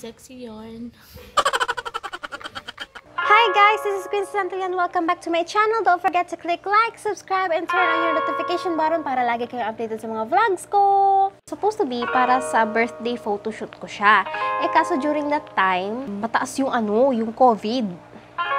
Sexy yarn. Hi guys, this is Queen Santillan. Welcome back to my channel. Don't forget to click like, subscribe, and turn on your notification button para lagi kayong updated sa mga vlogs ko. Supposed to be para sa birthday photoshoot ko siya. Eh kaso during that time, mataas yung ano, yung COVID.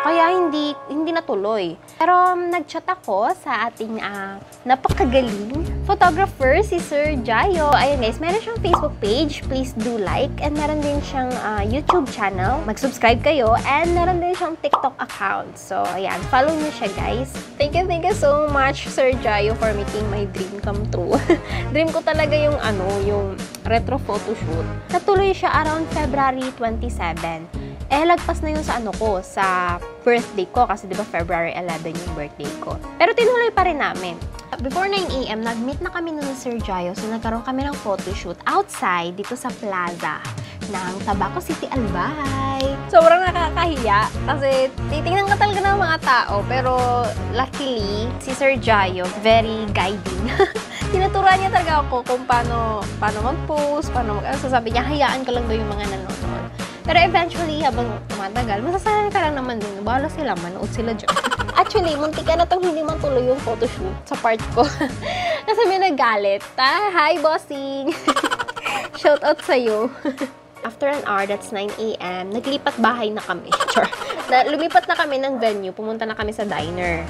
Kaya hindi hindi natuloy. Pero um, nag-chat ako sa ating ah, napakagaling photographer, si Sir Jayo. Ayun guys, meron siyang Facebook page. Please do like. And meron din siyang ah, YouTube channel. Mag-subscribe kayo. And meron din siyang TikTok account. So, ayan. Follow niyo siya guys. Thank you, thank you so much, Sir Jayo, for making my dream come true. dream ko talaga yung ano, yung retro photoshoot. Natuloy siya around February 27 eh lagpas na yun sa ano ko, sa birthday ko kasi 'di ba February 11 yung birthday ko. Pero tinuloy pa rin namin. Before 9 AM, nag-meet na kami nun ni Sir Jayo. So nagkaroon kami ng photoshoot outside dito sa plaza ng Tabaco City, Albay. Sobrang nakakahiya kasi titingnan ka talaga ng mga tao. Pero luckily, si Sir Jayo, very guiding. Tinuturuan niya talaga ako kung paano, paano mag-post, paano mag- so sabi niya, hayaan ko lang daw yung mga nanonood. Pero eventually, habang tumatagal, masasanay ka lang naman din. Bahala sila, manood sila dyan. Actually, muntik ka na itong hindi man tuloy yung photoshoot sa part ko. Kasi may nagalit. Ah, hi, bossing! Shout out sa'yo. After an hour, that's 9 a.m., naglipat bahay na kami. Sure. Na, lumipat na kami ng venue, pumunta na kami sa diner.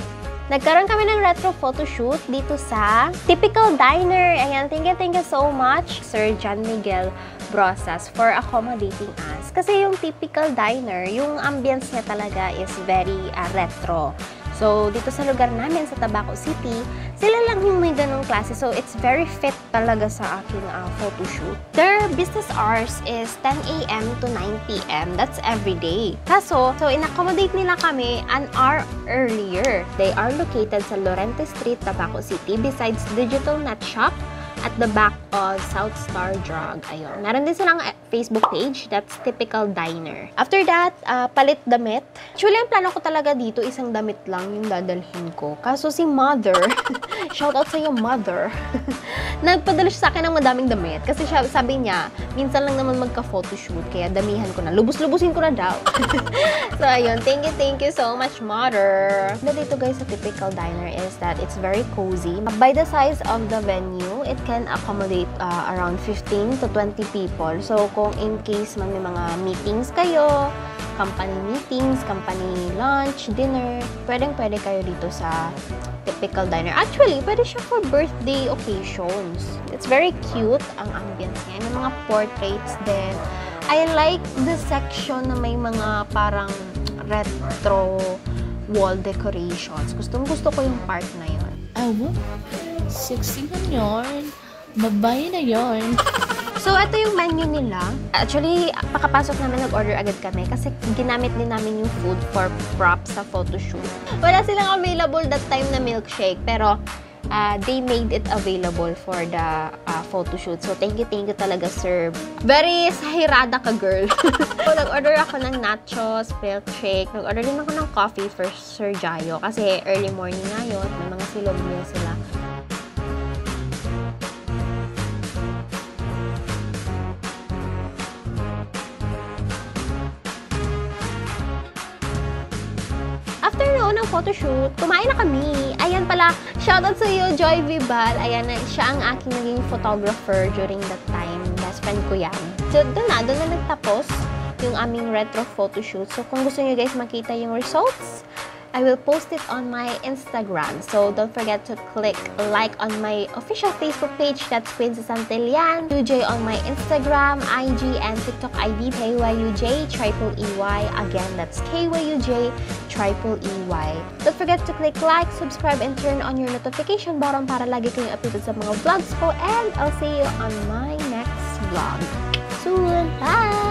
Nagkaroon kami ng retro photoshoot dito sa Typical Diner. Ayan, thank you, thank you so much, Sir John Miguel Brosas, for accommodating us. Kasi yung Typical Diner, yung ambience niya talaga is very uh, retro. So, dito sa lugar namin, sa Tabaco City, sila lang yung may ganong klase. So, it's very fit talaga sa aking uh, photoshoot. Their business hours is 10 a.m. to 9 p.m. That's every day. Kaso, so in-accommodate nila kami an hour earlier. They are located sa Lorente Street, Tabaco City, besides Digital Nut Shop, at the back of South Star Drug. Ayun. Meron din silang eh, Facebook page. That's Typical Diner. After that, uh, palit damit. Actually, ang plano ko talaga dito, isang damit lang yung dadalhin ko. Kaso si Mother, shout out sa iyo, Mother, nagpadala siya sa akin ng madaming damit. Kasi siya, sabi niya, minsan lang naman magka-photoshoot, kaya damihan ko na. Lubos-lubusin ko na daw. so, ayun. Thank you, thank you so much, Mother. Na dito guys sa Typical Diner is that it's very cozy. By the size of the venue, it can accommodate uh, around 15 to 20 people. So, kung in case man may mga meetings kayo, company meetings, company lunch, dinner, pwedeng-pwede kayo dito sa typical diner. Actually, pwede siya for birthday occasions. It's very cute ang ambience niya. May mga portraits din. I like the section na may mga parang retro wall decorations. Gustong gusto ko yung part na yon. Awa, sexy man yarn. Babae na yarn. So, ito yung menu nila. Actually, pakapasok namin, nag-order agad kami kasi ginamit din namin yung food for props sa photoshoot. Wala silang available that time na milkshake, pero uh, they made it available for the uh, photoshoot. So, thank you, thank you talaga, sir. Very sahirada ka, girl. so, nag-order ako ng nachos, milkshake. Nag-order din ako ng coffee for Sir Jayo kasi early morning nga yun. May mga silog meal sila. Ng photoshoot, kumain na kami. Ayan pala, shoutout sa iyo, Joy Vibal. Ayan, siya ang aking naging photographer during that time. Best friend ko yan. So, doon na, doon na nagtapos yung aming retro photoshoot. So, kung gusto niyo guys makita yung results, I will post it on my Instagram. So don't forget to click like on my official Facebook page. That's Princess Antillian. UJ on my Instagram, IG, and TikTok ID, KYUJ, triple EY. Again, that's KYUJ, triple EY. Don't forget to click like, subscribe, and turn on your notification button para lagi kayong updated sa mga vlogs ko. And I'll see you on my next vlog soon. Bye!